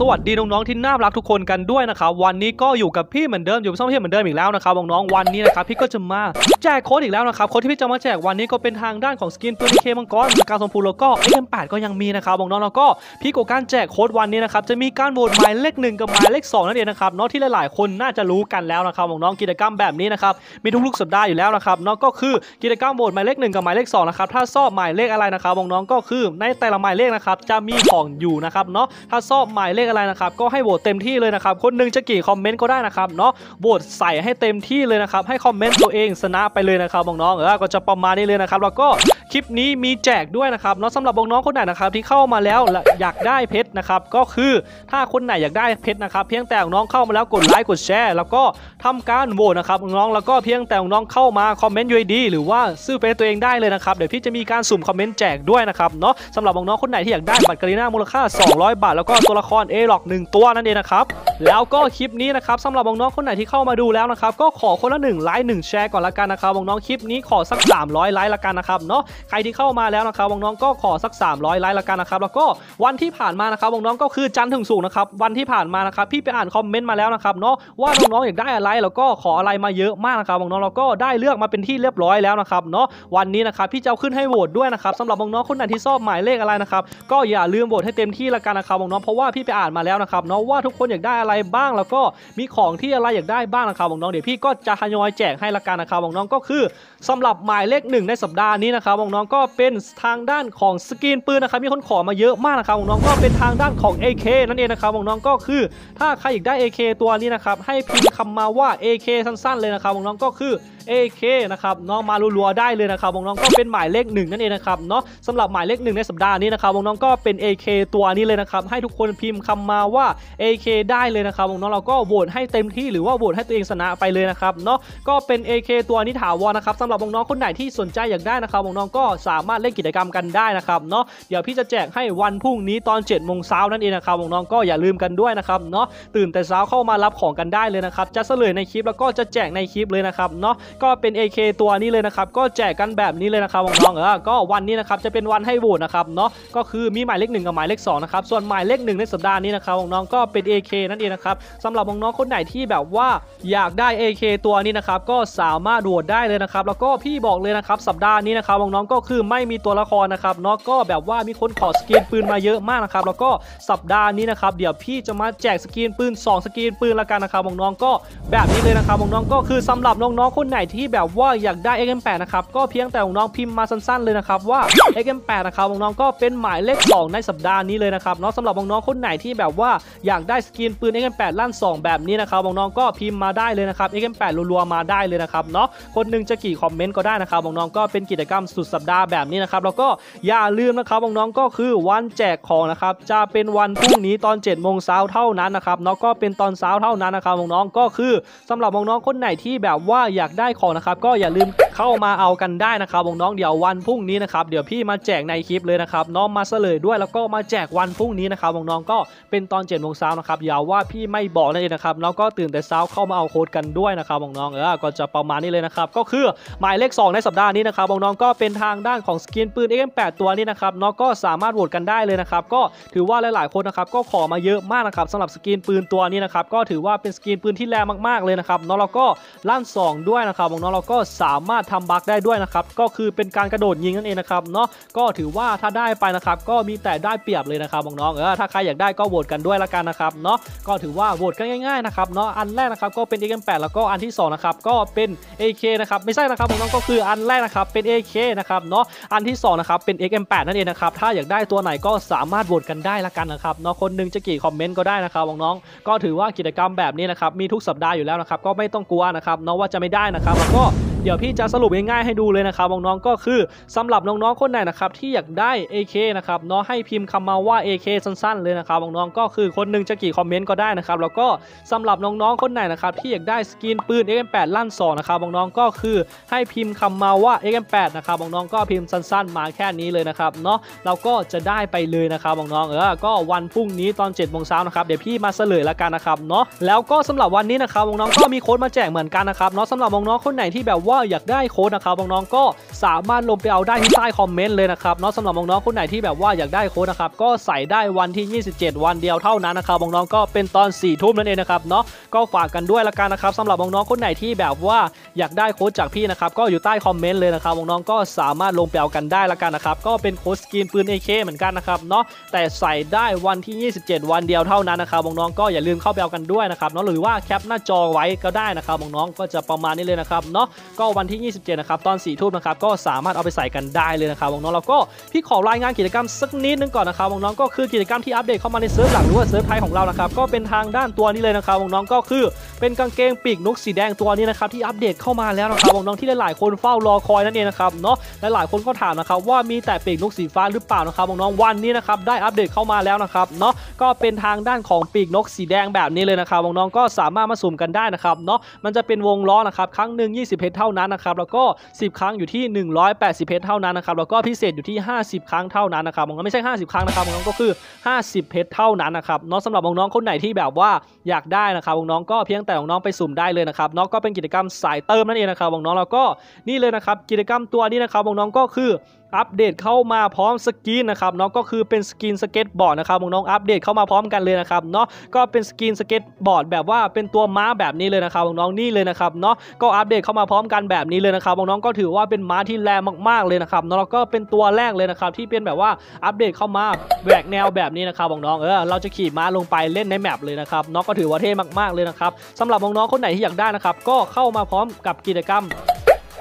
สวัสดีน้องๆที่น่ารักทุกคนกันด้วยนะครับวันนี้ก็อยู่กับพี่เหมือนเดิมอยู่ช่องพี่เหมือนเดิมอีกแล้วนะครับน้องๆวันนี้นะครับพี่ก็จะมาแจกโค้ดอีกแล้วนะครับโค้ดที่พี่จะมาแจกวันนี้ก็เป็นทางด้านของสกินปืน AK มังกรสกาสมพูแล้วก็ XM8ก็ยังมีนะครับน้องๆแล้วก็พี่กการแจกโค้ดวันนี้นะครับจะมีการโหวตหมายเลขหนึ่งกับหมายเลขสองนั่นเองนะครับเนาะที่หลายๆคนน่าจะรู้กันแล้วนะครับน้องๆกิจกรรมแบบนี้นะครับมีทุกๆสัปดาห์อยู่แล้วนะครับเนาะก็คือกิจกรรมโหวตหมายเลขหนึ่งกับหมายเลขสองนะครับถ้าชอบหมายเลขอะไรนะครับน้องๆก็คือในแต่ละหมายเลขนะครับจะมีของอยู่นะครับเนาะถ้าชอบหมายเลขอะไรนะครับก็ให้โหวตเต็มที่เลยนะครับคนหนึ่งจะกี่คอมเมนต์ก็ได้นะครับเนาะโหวตใส่ให้เต็มที่เลยนะครับให้คอมเมนต์ตัวเองชนะไปเลยนะครับน้องๆเออก็จะประมาณนี้เลยนะครับแล้วก็ คลิปนี้มีแจกด้วยนะครับเนาะสำหรับน้องๆคนไหนนะครับที่เข้ามาแล้วและอยากได้เพชรนะครับก็คือถ้าคนไหนอยากได้เพชรนะครับเพียงแต่น้องเข้ามาแล้วกดไลค์กดแชร์แล้วก็ทำการโหวตนะครับน้องแล้วก็เพียงแต่น้องเข้ามาคอมเมนต์ UID หรือว่าชื่อเฟซตัวเองได้เลยนะครับเดี๋ยวพี่จะมีการสุ่มคอมเมนต์แจกด้วยนะครับเนาะสำหรับน้องๆคนไหนที่อยากได้บัตร Garena มูลค่า 200 บาท แล้วก็ตัวละคร Alok หนึ่งตัวนั่นเองนะครับแล้วก็คลิปนี้นะครับสำหรับน้องๆคนไหนที่เข้ามาดูแล้วนะครับก็ขอคนละ1ไลค์1แชร์ก่อนละกันนะครับน้องๆคลิปนี้ขอสัก 300 ไลค์ละกันนะครับเนาะใครที่เข้ามาแล้วนะครับน้องๆก็ขอสัก 300ไลค์ละกันนะครับแล้วก็วันที่ผ่านมานะครับน้องๆก็คือจันทร์ถึงศุกนะครับวันที่ผ่านมานะครับพี่ไปอ่านคอมเมนต์มาแล้วนะครับเนาะว่าน้องๆอยากได้อะไรแล้วก็ขออะไรมาเยอะมากนะครับน้องๆเราก็ได้เลือกมาเป็นที่เรียบร้อยแล้วนะครับเนาะวันนี้นะครับพี่จะเอาขึ้นให้โหวตด้วยนะครับสำหรับน้องๆคนไหนที่ชอบหมายเลขอะไรนะครับก็อย่าลืมโหวตให้เต็มที่ละกันนะครับน้องๆเพราะว่าพี่ไปอ่านมาแล้วนะครับเนาะว่าทุกคนอยากได้อะไรบ้างแล้วก็มีของที่อะไรอยากได้บ้างนะครับน้องๆเดี๋ยวพี่ก็จะทยอยแจกให้ละกันนะครับน้องๆก็คือสำหรับหมายเลขหนึ่งในสัปดาห์นี้นะครับน้องก็เป็นทางด้านของสกรีนปืนนะครับมีคนขอมาเยอะมากนะครับน้องก็เป็นทางด้านของ AK นั่นเองนะครับน้องก็คือถ้าใครอยากได้ AK ตัวนี้นะครับให้พิมพ์คำมาว่า AK สั้นๆ เลยนะครับน้องก็คือ AK นะครับน้องมารัวๆได้เลยนะครับวงน้องก็เป็นหมายเลขหนึ่งนั่นเองนะครับเนาะสำหรับหมายเลขหนึ่งในสัปดาห์นี้นะครับวงน้องก็เป็น AK ตัวนี้เลยนะครับให้ทุกคนพิมพ์คำมาว่า AK ได้เลยนะครับวงน้องเราก็โหวตให้เต็มที่หรือว่าโหวตให้ตัวเองชนะไปเลยนะครับเนาะก็เป็น AK ตัวนี้ถาวรนะครับสำหรับวงน้องคนไหนที่สนใจอยากได้นะครับวงน้องก็สามารถเล่นกิจกรรมกันได้นะครับเนาะเดี๋ยวพี่จะแจกให้วันพรุ่งนี้ตอน7จ็ดโมงเช้านั่นเองนะครับวงน้องก็อย่าลืมกันด้วยนะครับเนาะตื่นแต่เช้าเข้ามารับของกันได้เลยนะครับจะเฉลยในคลิปแล้วก็จะแจกในคลิปเลยนะครับเนาะก็เป็น AK ตัวนี้เลยนะครับก็แจกกันแบบนี้เลยนะครับน้องๆเออก็วันนี้นะครับจะเป็นวันให้โหวตนะครับเนาะก็คือมีหมายเลขหนึ่งกับหมายเลขสองนะครับส่วนหมายเลขหนึ่งในสัปดาห์นี้นะครับน้องๆก็เป็น AK นั่นเองนะครับสำหรับน้องๆคนไหนที่แบบว่าอยากได้ AK ตัวนี้นะครับก็สามารถโหวตได้เลยนะครับแล้วก็พี่บอกเลยนะครับสัปดาห์นี้นะครับน้องๆก็คือไม่มีตัวละครนะครับเนาะก็แบบว่ามีคนขอสกินปืนมาเยอะมากนะครับแล้วก็สัปดาห์นี้นะครับเดี๋ยวพี่จะมาแจกสกินปืน 2 สกินปืนละกันนะครับน้องๆก็แบบนี้เลยนะครับน้องๆก็คือสำหรับน้องๆคนไหนที่แบบว่าอยากได้ XM8 นะครับก็เพียงแต่น้องพิมพ์มาสั้นๆเลยนะครับว่า XM8 นะครับน้องก็เป็นหมายเลข2ในสัปดาห์นี้เลยนะครับเนาะสำหรับน้องคนไหนที่แบบว่าอยากได้สกินปืน XM8 รุ่น 2 แบบนี้นะครับน้องก็พิมพ์มาได้เลยนะครับ XM8 รัวๆมาได้เลยนะครับเนาะคนหนึ่งจะกี่คอมเมนต์ก็ได้นะครับน้องก็เป็นกิจกรรมสุดสัปดาห์แบบนี้นะครับแล้วก็อย่าลืมนะครับน้องก็คือวันแจกของนะครับจะเป็นวันพรุ่งนี้ตอนเจ็ดโมงเช้าเท่านั้นนะครับเนาะก็เป็นตอนเช้าเท่านั้นนะครับน้องก็คือสำหรับน้องคนไหนที่แบบว่าอยากได้ของนะครับก็อย่าลืมเข้ามาเอากันได้นะครับน้องๆเดี๋ยววันพรุ่งนี้นะครับเดี๋ยวพี่มาแจกในคลิปเลยนะครับน้องมาเฉลยด้วยแล้วก็มาแจกวันพรุ่งนี้นะครับน้องๆก็เป็นตอนเจ็ดโมงเช้านะครับอย่าว่าพี่ไม่บอกนั่นเองนะครับแล้วก็ตื่นแต่เช้าเข้ามาเอาโค้ดกันด้วยนะครับน้องๆเออก็จะประมาณนี้เลยนะครับก็คือหมายเลข 2 ในสัปดาห์นี้นะครับน้องๆก็เป็นทางด้านของสกินปืน XM8 ตัวนี้นะครับเนาะก็สามารถโหวตกันได้เลยนะครับก็ถือว่าหลายๆคนนะครับก็ขอมาเยอะมากนะครับสำหรับสกินปืนตัวนี้นะครับก็ถือว่าเป็นสกินปืนที่แรงมากๆเลยนะครับเนาะแล้วก็ลั่น2ด้วยนะครับน้องๆเราก็สามารถทำบั๊กได้ด้วยนะครับก็คือเป็นการกระโดดยิงนั่นเองนะครับเนาะก็ถือว่าถ้าได้ไปนะครับก็มีแต่ได้เปรียบเลยนะครับน้องๆเออถ้าใครอยากได้ก็โหวตกันด้วยละกันนะครับเนาะก็ถือว่าโหวตกันง่ายๆนะครับเนาะอันแรกนะครับก็เป็น XM8 แล้วก็อันที่สองนะครับก็เป็น AK นะครับไม่ใช่นะครับน้องๆก็คืออันแรกนะครับเป็น AK นะครับเนาะอันที่สองนะครับเป็น XM8 นั่นเองนะครับถ้าอยากได้ตัวไหนก็สามารถโหวตกันได้ละกันนะครับเนาะคนหนึงจะกี่คอมเมนต์ก็ได้นะครับน้องก็ถือว่ากิจกรรมแบบนี้นะครับมีทุกสัปดาห์อยู่แล้วนะครับก็ไม่ต้องกลัวนะครับเนาะว่าจะไม่ได้นะครับแล้วก็เดี๋ยวพี่จะสรุปง่ายๆให้ดูเลยนะครับน้องๆก็คือสำหรับน้องๆคนไหนนะครับที่อยากได้ AK นะครับเนาะให้พิมพ์คำมาว่า AK สั้นๆ เลยนะครับน้องๆก็คือคนหนึ่งจะกี่คอมเมนต์ก็ได้นะครับแล้วก็สำหรับน้องๆคนไหนนะครับที่อยากได้สกินปืน XM8 รุ่น2นะครับน้องๆก็คือให้พิมพ์คำมาว่า XM8 นะครับน้องๆก็พิมพ์สั้นๆ มาแค่นี้เลยนะครับเนาะเราก็จะได้ไปเลยนะครับน้องๆเออก็วันพรุ่งนี้ตอนเจ็ดโมงเช้านะครับเดี๋ยวพี่มาเฉลยละกันนะครับเนาะแล้วก็สำหรับวันนี้นะครับน้องๆก็มีโค้ดมาแจกเหมือนกันนะครับเนาะสำหรับน้องๆคนไหนที่แบบว่าว่าอยากได้โค้ดนะครับน้องๆก็สามารถลงไปเอาได้ที่ใต้คอมเมนต์เลยนะครับเนาะสำหรับน้องๆคนไหนที่แบบว่าอยากได้โค้ดนะครับก็ใส่ได้วันที่ 27 วันเดียวเท่านั้นนะครับน้องๆก็เป็นตอน4ทุ่มนั่นเองนะครับเนาะก็ฝากกันด้วยละกันนะครับสำหรับน้องๆคนไหนที่แบบว่าอยากได้โค้ดจากพี่นะครับก็อยู่ใต้คอมเมนต์เลยนะครับน้องๆก็สามารถลงไปเอากันได้ละกันนะครับก็เป็นโค้ดสกินปืน AK เหมือนกันนะครับเนาะแต่ใส่ได้วันที่ 27 วันเดียวเท่านั้นนะครับน้องๆก็อย่าลืมเข้าไปเอากันด้วยนะครับเนาะหรือว่าแคปหน้าจอไว้ก็ได้นะครับน้องๆก็จะประมาณนี้เลยนะครับเนาะก็วันที่ 27 นะครับ ตอน4ทุ่มนะครับ ก็สามารถเอาไปใส่กันได้เลยนะครับน้องๆแล้วก็พี่ขอรายงานกิจกรรมสักนิดนึงก่อนนะครับน้องๆก็คือกิจกรรมที่อัปเดตเข้ามาในเซิร์ฟหลักหรือว่าเซิร์ฟไทยของเรานะครับก็เป็นทางด้านตัวนี้เลยนะครับน้องๆก็คือเป็นกางเกงปีกนกสีแดงตัวนี้นะครับที่อัปเดตเข้ามาแล้วนะครับน้องๆที่หลายๆคนเฝ้ารอคอยนั่นเองนะครับเนาะและหลายคนก็ถามนะครับว่ามีแต่ปีกนกสีฟ้าหรือเปล่านะครับน้องๆวันนี้นะครับได้อัปเดตเข้ามาแล้วนะครับเนาะก็เป็นทางด้านของปีกนกสีแดงแบบนี้เลยนะครับน้องๆก็สามารถมาสุ่มกันได้นะครับเนาะมันจะเป็นวงล้อนะครับครั้งหนึ่ง20เพชรเท่านั้นนะครับแล้วก็ 10 ครั้งอยู่ที่ 180 เพชรเท่านั้นนะครับแล้วก็พิเศษอยู่ที่ 50 ครั้งเท่านั้นนะครับมันไม่ใช่ 50 ครั้งนะครับมันก็คือ 50 เพชรเท่านั้นนะครับเนาะสำหรับน้องๆคนไหนที่แบบว่าอยากได้นะครับน้องก็เพียงแต่น้องไปสุ่มได้เลยนะครับน้องก็เป็นกิจกรรมสายเติมนั่นเองนะครับน้องแล้วก็นี่เลยนะครับกิจกรรมตัวนี้นะครับน้องก็คืออัปเดตเข้ามาพร้อมสกินนะครับเนาะก็คือเป็นสกินสเก็ตบอร์ดนะครับน้องๆอัปเดตเข้ามาพร้อมกันเลยนะครับเนาะก็เป็นสกินสเก็ตบอร์ดแบบว่าเป็นตัวม้าแบบนี้เลยนะครับน้องๆนี่เลยนะครับเนาะก็อัปเดตเข้ามาพร้อมกันแบบนี้เลยนะครับน้องๆก็ถือว่าเป็นม้าที่แรงมากๆเลยนะครับเนาะแล้วก็เป็นตัวแรกเลยนะครับที่เป็นแบบว่าอัปเดตเข้ามาแหวกแนวแบบนี้นะครับน้องๆเออเราจะขี่ม้าลงไปเล่นในแมปเลยนะครับเนาะก็ถือว่าเท่มากๆเลยนะครับสำหรับน้องๆคนไหนที่อยากได้นะครับก็เข้ามาพร้อมกับกิจกรรม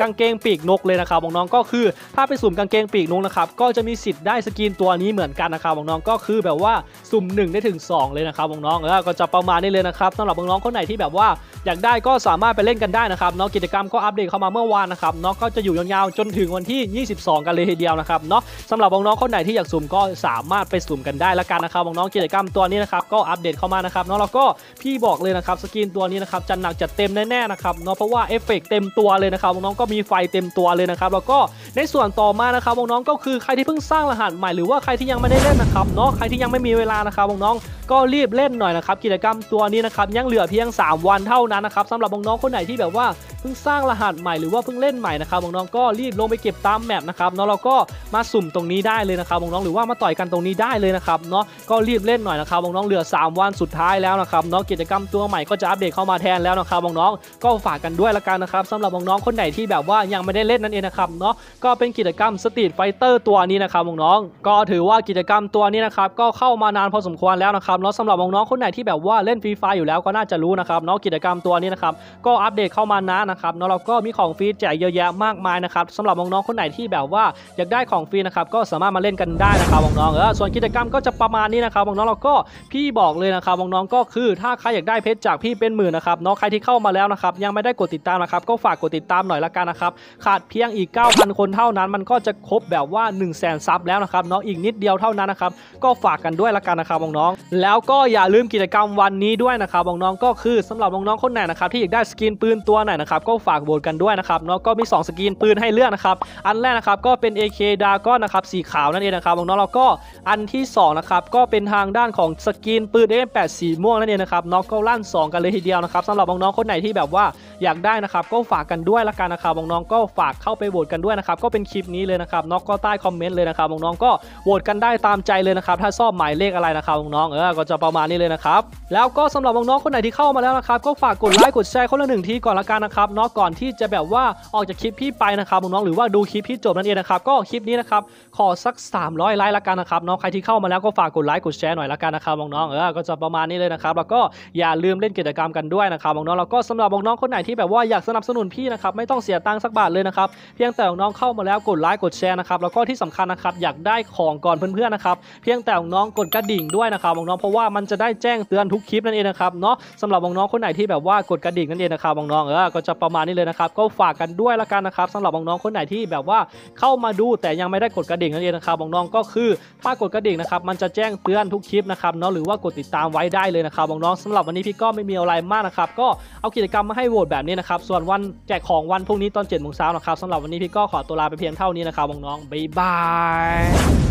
กางเกงปีกนกเลยนะครับน้องๆก็คือ ถ้าไปสุ่มกางเกงปีกนกนะครับก็จะมีสิทธิ์ได้สกินตัวนี้เหมือนกันนะครับน้องๆก็คือแบบว่าสุ่ม 1 ได้ถึง 2 เลยนะครับน้องๆเออก็จะประมาณนี้เลยนะครับสำหรับน้องๆคนไหนที่แบบว่าอยากได้ก็สามารถไปเล่นกันได้นะครับเนาะกิจกรรมก็อัปเดตเข้ามาเมื่อวานนะครับเนาะก็จะอยู่ยาวๆจนถึงวันที่ 22 กันเลยทีเดียวนะครับเนาะสำหรับน้องๆคนไหนที่อยากสุ่มก็สามารถไปสุ่มกันได้ละกันนะครับน้องๆกิจกรรมตัวนี้นะครับก็อัปเดตเข้ามานะครับเนาะแล้วก็พี่บอกเลยนะครับ skin ตัวนี้นะครับจะหนักจัดเต็มแน่ๆนะครับเนาะเพราะว่าเอฟเฟกเต็มตัวเลยนะครับน้องๆก็มีไฟเต็มตัวเลยนะครับแล้วก็ในส่วนต่อมานะครับน้องก็คือใครที่เพิ่งสร้างรหัสใหม่หรือว่าใครที่ยังไม่ได้เล่นนะครับเนาะใครที่ยังไม่มีเวลานะครับน้องก็รีบเล่นหน่อยนะครับกิจกรรมตัวนี้นะครับยังเหลือเพียง 3 วันเท่านั้นนะครับสำหรับน้องๆคนไหนที่แบบว่าเพิ่งสร้างรหัสใหม่หรือว่าเพิ่งเล่นใหม่นะครับน้องๆก็รีบลงไปเก็บตาม map นะครับเนาะแล้วก็มาสุ่มตรงนี้ได้เลยนะครับน้องๆหรือว่ามาต่อยกันตรงนี้ได้เลยนะครับเนาะก็รีบเล่นหน่อยนะครับน้องๆเหลือ 3 วันสุดท้ายแล้วนะครับเนาะกิจกรรมตัวใหม่ก็จะอัปเดตเข้ามาแทนแล้วนะครับน้องๆก็ฝากกันด้วยละกันนะครับสำหรับน้องๆคนไหนที่แบบว่ายังไม่ได้เล่นนั่นเองนะครับเนาะก็เป็นกิจกรรม Street Fighter ตัวนี้นะครับน้องๆก็ถือว่ากิจกรรมตัวนี้นะครับก็เข้ามานานพอสมควรแล้วนะครับเนาะสำหรับน้องๆคนไหนที่แบบว่าเล่น Free Fire อยู่แล้วก็น่าจะรู้นะครับเนาะกิจกรรมตัวนี้นะครับก็อัปเดตเข้ามานานนะครับเนาะแล้วก็มีของฟรีแจกเยอะแยะมากมายนะครับสำหรับน้องๆคนไหนที่แบบว่าอยากได้ของฟรีนะครับก็สามารถมาเล่นกันได้นะครับน้องๆเออส่วนกิจกรรมก็จะประมาณนี้นะครับน้องๆแล้วก็พี่บอกเลยนะครับน้องๆก็คือถ้าใครอยากได้เพชรจากพี่เป็นหมื่นนะครับเนาะใครที่เข้ามาแล้วนะครับยังไม่ได้กดติดตามนะครับก็ฝากกดติดตามหน่อยละกันนะครับขาดเพียงอีก 9,000 คนเท่านั้น มันก็จะครบแบบว่า 1 0 0 0 0แสน sub แล้วนะครับเนาะอีกนิดเดียวเท่านั้นนะครับก็ฝากกันด้วยละกันนะครับน้องๆแล้วก็อย่าลืมกิจกรรมวันนี้ด้วยนะครับน้องๆก็คือสำหรับน้องๆคนไหนนะครับที่อยากได้ skin ปืนตัวไหนนะครับก็ฝากโหวตกันด้วยนะครับเนาะก็มี 2 skin ปืนให้เลือกนะครับอันแรกนะครับก็เป็น AK d a g o n นะครับสีขาวนั่นเองนะครับน้องๆแล้วก็อันที่2นะครับก็เป็นทางด้านของ skin ปืน M8 สีม่วงนั่นเองนะครับน้องก็ลั่น 2 กันเลยทีเดียวนะครับสำหรับน้องๆคนไหนที่แบบว่าอยากได้นะครับก็ฝากกันด้วยละกันนะครับน้องๆก็ฝากเข้าไปโหวตกันด้วยนะครับก็เป็นคลิปนี้เลยนะครับน้องก็ใต้คอมเมนต์เลยนะครับน้องๆก็โหวตกันได้ตามใจเลยนะครับถ้าชอบหมายเลขอะไรนะครับน้องๆเออก็จะประมาณนี้เลยนะครับแล้วก็สำหรับน้องๆคนไหนที่เข้ามาแล้วนะครับก็ฝากกดไลค์กดแชร์คนละหนึ่งทีก่อนละกันนะครับเนาะก่อนที่จะแบบว่าออกจากคลิปพี่ไปนะครับน้องหรือว่าดูคลิปพี่จบนั่นเองนะครับก็คลิปนี้นะครับขอสัก 300ไลค์ละกันนะครับเนาะใครที่เข้ามาแล้วก็ฝากกดไลค์กดแชร์หน่อยละกันนะครับน้องๆเออก็จะประมาณนี้เลยนะครับแล้วก็อย่าลืมเล่นกิจกรรมกันด้วยนะครับน้องๆแล้วก็สำหรับน้องๆคนไหนที่แบบว่าอยากสนับสนุนพี่นะครับไม่ต้องเสียตังค์สักบาทเลยนะครับเพียงแต่น้องเข้ามาแล้วกดไลค์กดแชร์นะครับแล้วก็ที่สำคัญนะครับอยากได้ของก่อนเพื่อนๆนะครับเพียงแต่น้องกดกระดิ่งด้วยนะครับน้องเพราะว่ามันจะได้แจ้งเตือนทุกคลิปนั่นเองนะครับเนาะสำหรับน้องคนไหนที่แบบว่ากดกระดิ่งนั่นเองนะครับน้องเออก็จะประมาณนี้เลยนะครับ ก็ฝากกันด้วยละกันนะครับสำหรับน้องๆคนไหนที่แบบว่าเข้ามาดูแต่ยังไม่ได้กดกระดิ่งนั่นเองนะครับน้องๆก็คือถ้ากดกระดิ่งนะครับมันจะแจ้งเตือนทุกคลิปนะครับเนาะหรือว่ากดติดตามไว้ได้เลยนะครับน้องๆสำหรับวันนี้พี่ก็ไม่มีอะไรมากนะครับก็เอากิจกรรมมาให้โหวตแบบนี้นะครับส่วนวันแจกของวันพรุ่งนี้ตอน7จ็ดโมงเช้านะครับสำหรับวันนี้พี่ก็ขอตัวลาไปเพียงเท่านี้นะครับน้องๆบ๊ายบาย